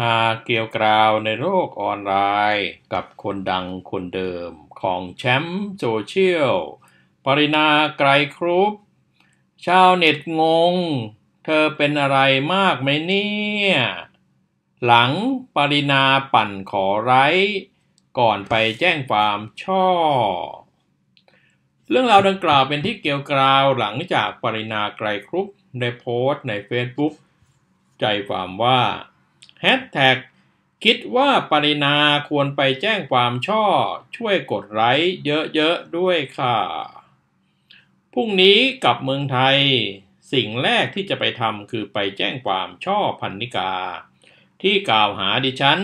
ฮาเกี่ยวกราวในโลกออนไลน์ กับคนดังคนเดิมของแชมป์โซเชียล ปรินาไกรครุปชาวเน็ตงง เธอเป็นอะไรมากไหมเนี่ย หลังปรินาปั่นขอไร้ก่อนไปแจ้งความช่อ เรื่องราวดังกล่าวเป็นที่เกี่ยวกราวหลังจากปรินาไกรครุปได้โพสต์ใน Facebook ใจความว่า แฮชแท็กคิดว่าปรินาควรไปแจ้งความช่อ ช่วยกดไลค์เยอะๆด้วยค่ะ พรุ่งนี้กลับเมืองไทย สิ่งแรกที่จะไปทำคือไปแจ้งความช่อพันนิกา ที่กล่าวหาดิฉัน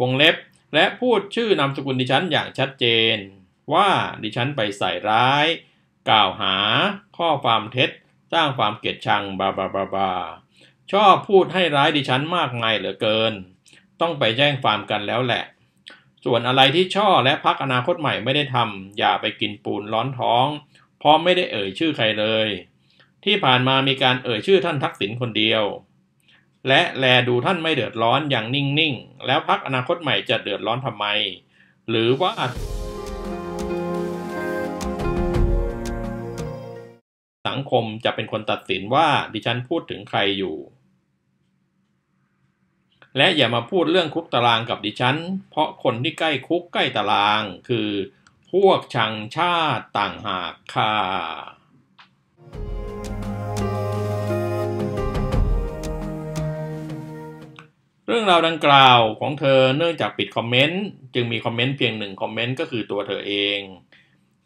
วงเล็บและพูดชื่อนามสกุลดิฉันอย่างชัดเจน ว่าดิฉันไปใส่ร้าย กล่าวหาข้อความเท็จ สร้างความเกลียดชังบาบาบาบา ชอบพูดให้ร้ายดิฉันมากมายเหลือเกิน ต้องไปแจ้งความกันแล้วแหละ ส่วนอะไรที่ช่อและพักอนาคตใหม่ไม่ได้ทำอย่าไปกินปูนร้อนท้อง เพราะไม่ได้เอ่ยชื่อใครเลย ที่ผ่านมามีการเอ่ยชื่อท่านทักษิณคนเดียว และแลดูท่านไม่เดือดร้อนอย่างนิ่งๆ แล้วพักอนาคตใหม่จะเดือดร้อนทำไม หรือว่า สังคมจะเป็นคนตัดสินว่าดิฉันพูดถึงใครอยู่ และอย่ามาพูดเรื่องคุกตารางกับดิฉัน เพราะคนที่ใกล้คุกใกล้ตาราง คือพวกชังชาติต่างหากค่ะเรื่องราวดังกล่าวของเธอเนื่องจากปิดคอมเมนต์จึงมีคอมเมนต์เพียงหนึ่งคอมเมนต์ก็คือตัวเธอเอง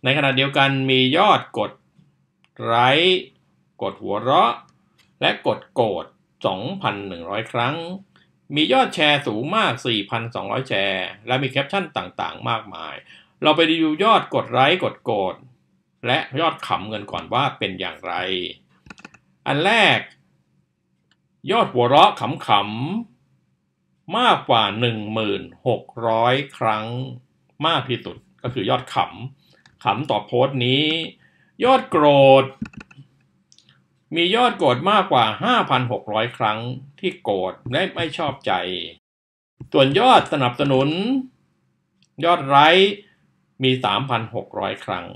ในขณะเดียวกันมียอดกด ไลค์กดหัวเราะ และกดโกรธ 2,100 ครั้ง มียอดแชร์สูงมาก 4,200 แชร์ และมีแคปชั่นต่างๆ มากมาย เราไปดูยอดกดไลค์กดโกรธ และยอดขำกันก่อนว่าเป็นอย่างไร อันแรก ยอดหัวเราะขำๆมากกว่า 1,600 ครั้งมากที่สุดก็คือยอดขำขำต่อโพสต์นี้ ยอดโกรธ มียอดโกรธมากกว่า 5,600 ครั้งที่โกรธและไม่ชอบใจ ส่วนยอดสนับสนุน ยอดไลค์มี 3,600 ครั้ง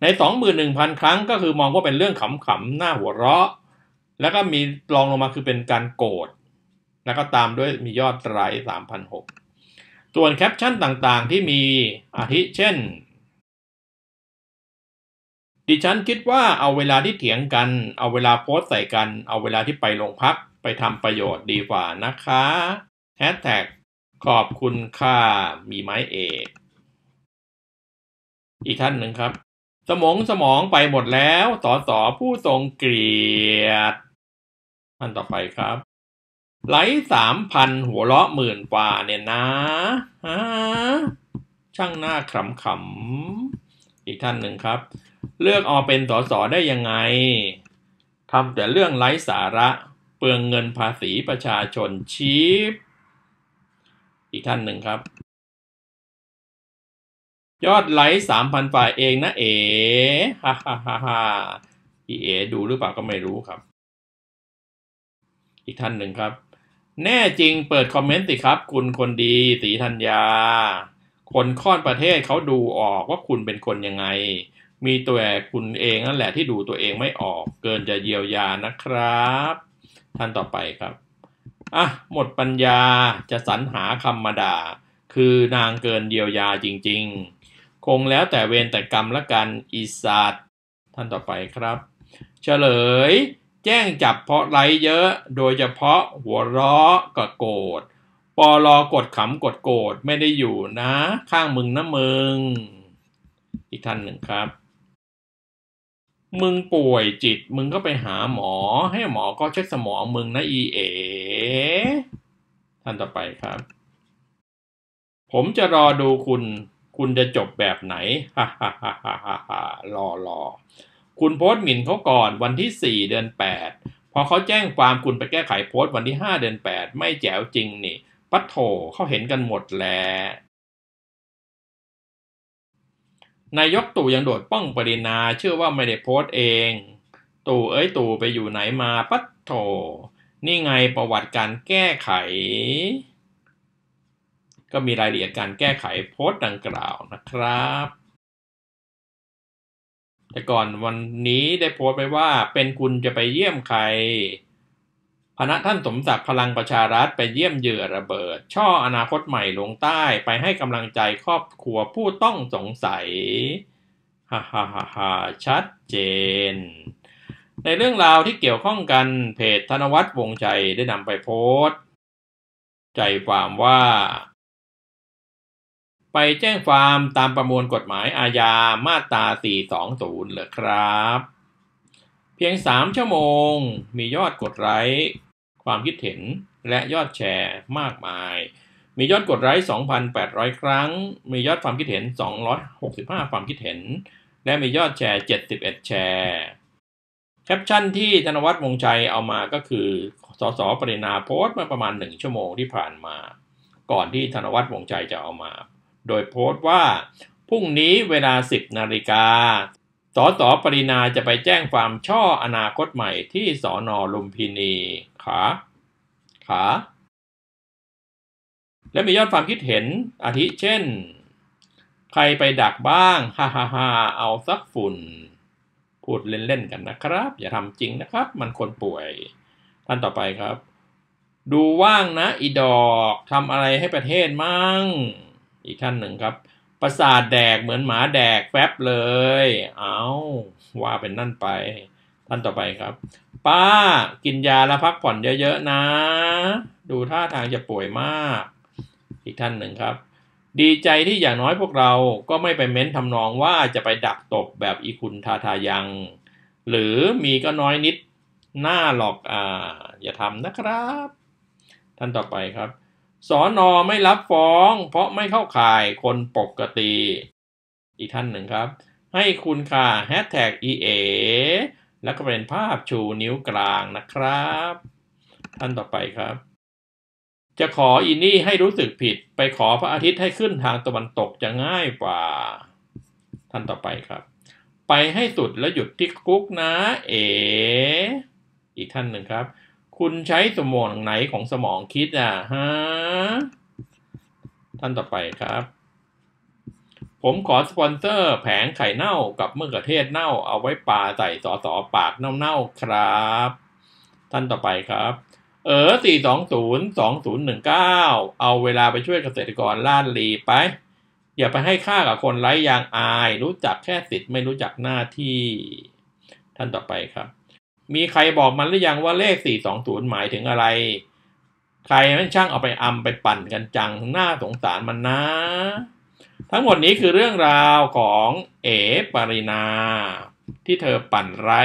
ใน 21,000 ครั้งก็คือมองว่าเป็นเรื่องขำๆหน้าหัวเราะ แล้วก็มีรองลงมาคือเป็นการโกรธ แล้วก็ตามด้วยมียอดไลค์3,600ส่วนแคปชั่นต่างๆที่มีอาทิเช่น ดิฉันคิดว่าเอาเวลาที่เถียงกัน เอาเวลาโพสใส่กัน เอาเวลาที่ไปโรงพักไปทำประโยชน์ดีกว่านะคะแฮชแท็กขอบคุณค่ามีไม้เอก อีกท่านหนึ่งครับ สมองสมองไปหมดแล้วสอสอผู้ทรงเกียรติท่านต่อไปครับไลค์สามพันหัวเราะหมื่นกว่าเนี่ยนะฮะช่างหน้าขำขำ อีกท่านหนึ่งครับ เลือกออเป็นสสได้ยังไงทำแต่เรื่องไร้สาระเปลืองเงินภาษีประชาชนชีพอีกท่านหนึ่งครับ ยอดไลค์สามพันฝ่ายเองนะเอ๋ฮ่าฮ่าฮ่าฮ่าพี่เอ๋ดูหรือเปล่าก็ไม่รู้ครับ อีกท่านหนึ่งครับ แน่จริงเปิดคอมเมนต์สิครับ คุณคนดีสีธัญญา คนค่อนประเทศเขาดูออกว่าคุณเป็นคนยังไง มีตัวคุณเองนั่นแหละที่ดูตัวเองไม่ออก เกินจะเยียวยานะครับ ท่านต่อไปครับอะหมดปัญญาจะสรรหาคำมาด่า คือนางเกินเยียวยาจริง ๆ คงแล้วแต่เวรแต่กรรมละกันอีสัตท่านต่อไปครับ เฉลย แจ้งจับเพราะไลค์เยอะ โดยเฉพาะหัวเราะกับโกรธ ปอลอกดขำกดโกรธไม่ได้อยู่นะ ข้างมึงนะมึง อีกท่านหนึ่งครับ มึงป่วยจิตมึงก็ไปหาหมอ ให้หมอก็เช็คสมองมึงนะอีเอ ท่านต่อไปครับ ผมจะรอดูคุณ คุณจะจบแบบไหนฮ่าฮ่าฮ่าฮ่าฮ่ารอรอคุณโพสต์หมิ่นเขาก่อนวันที่สี่เดือนแปดพอเขาแจ้งความคุณไปแก้ไขโพสต์วันที่ห้าเดือนแปดไม่แจ๋วจริงนี่ ปัดโถเขาเห็นกันหมดแหละนายกตู่ยังโดดป้องปรินาเชื่อว่าไม่ได้โพสต์เอง ตู่เอ้ยตู่ไปอยู่ไหนมาปัดโถ นี่ไงประวัติการแก้ไข ก็มีรายละเอียดการแก้ไขโพสต์ดังกล่าวนะครับ แต่ก่อนวันนี้ได้โพสต์ไปว่าเป็นคุณจะไปเยี่ยมใคร พณะท่านสมศักดิ์พลังประชารัฐไปเยี่ยมเหยื่อระเบิด ช่ออนาคตใหม่ลงใต้ไปให้กำลังใจครอบครัวผู้ต้องสงสัยฮ่าฮ่าฮ่าฮ่าชัดเจน ในเรื่องราวที่เกี่ยวข้องกันเพจธนวัฒน์วงใจได้นำไปโพสต์ ใจความว่า ไปแจ้งความตามประมวลกฎหมายอาญามาตรา 420 เหรอครับ เพียง 3 ชั่วโมงมียอดกดไลค์ ความคิดเห็นและยอดแชร์มากมาย มียอดกดไลค์ 2,800 ครั้ง มียอดความคิดเห็น 265 ความคิดเห็น และมียอดแชร์ 71 แชร์แคปชั่นที่ธนวัฒน์วงชัยเอามาก็คือสส.ปารีณาโพสต์มาประมาณ 1 ชั่วโมงที่ผ่านมา ก่อนที่ธนวัฒน์วงชัยจะเอามา โดยโพสต์ว่าพรุ่งนี้เวลา 10 นาฬิกา สส.ปารีณาจะไปแจ้งความช่ออนาคตใหม่ที่สอนอลุมพินีขาขาและมียอดความคิดเห็นอาทิเช่น ใครไปดักบ้างฮ่าฮ่าฮ่าเอาสักฝุ่น พูดเล่นๆกันนะครับ อย่าทำจริงนะครับ มันคนป่วย ท่านต่อไปครับ ดูว่างนะอีดอกทำอะไรให้ประเทศมั่ง อีกท่านหนึ่งครับ ประสาทแดกเหมือนหมาแดกแฟบเลย เอาว่าเป็นนั่นไป ท่านต่อไปครับ ป้ากินยาแล้วพักผ่อนเยอะๆนะ ดูท่าทางจะป่วยมาก อีกท่านหนึ่งครับ ดีใจที่อย่างน้อยพวกเราก็ไม่ไปเม้นทำนองว่าจะไปดักตบแบบอีคุณทาทายัง หรือมีก็น้อยนิดหน้าหลอกอ่า อย่าทำนะครับ ท่านต่อไปครับ สอนอไม่รับฟ้อง เพราะไม่เข้าข่ายคนปกติ อีกท่านหนึ่งครับ ให้คุณค่าแฮชแท็ก EA แล้วก็เป็นภาพชูนิ้วกลางนะครับ ท่านต่อไปครับ จะขออีนี่ให้รู้สึกผิด ไปขอพระอาทิตย์ให้ขึ้นทางตะวันตกจะง่ายกว่า ท่านต่อไปครับ ไปให้สุดแล้วหยุดที่คุกนะ เอ อีกท่านหนึ่งครับ คุณใช้ส่วนไหนของสมองคิดอะฮะท่านต่อไปครับ ผมขอสปอนเซอร์แผงไข่เน่ากับมะเขือเทศเน่าเอาไว้ปาใส่สอสอปากเน่าๆครับ ท่านต่อไปครับ เออสี่สองศูนย์สองศูนย์หนึ่งเก้าเอาเวลาไปช่วยเกษตรกรล้านลีไป อย่าไปให้ค่ากับคนไร้ยางอาย รู้จักแค่สิทธิ์ไม่รู้จักหน้าที่ ท่านต่อไปครับ มีใครบอกมันหรือยังว่าเลขสี่สองศูนย์หมายถึงอะไร ใครมันช่างเอาไปอำไปปั่นกันจังหน่าสงสารมันนะ ทั้งหมดนี้คือเรื่องราวของเอ๋ปรินา ที่เธอปั่นไร้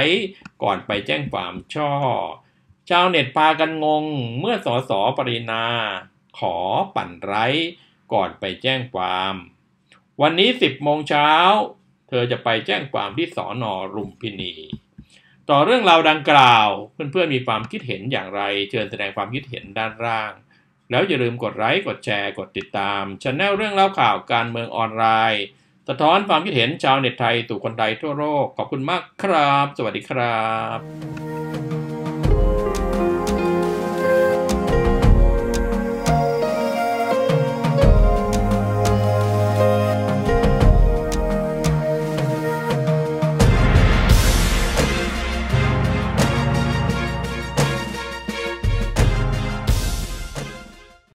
ก่อนไปแจ้งความช่อ ชาวเน็ตพากันงงเมื่อสอสอปรินา ขอปั่นไร้ก่อนไปแจ้งความ วันนี้ 10โมงเช้า เธอจะไปแจ้งความที่สอนอรุมพินี ต่อเรื่องราวดังกล่าว เพื่อนๆมีความคิดเห็นอย่างไร เชิญแสดงความคิดเห็นด้านล่าง แล้วอย่าลืมกดไลค์กดแชร์กดติดตามช anel เรื่องเล่าข่าวการเมืองออนไลน์สะท้อนความคิดเห็นชาวเน็ตไทยตู่คนไทยทั่วโลกขอบคุณมากครับ สวัสดีครับ